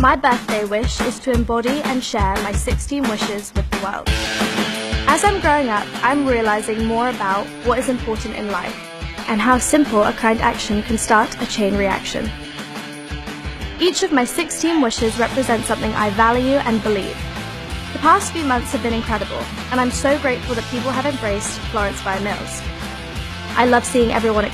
My birthday wish is to embody and share my 16 wishes with the world. As I'm growing up, I'm realizing more about what is important in life and how simple a kind action can start a chain reaction. Each of my 16 wishes represents something I value and believe. The past few months have been incredible, and I'm so grateful that people have embraced Florence by Mills. I love seeing everyone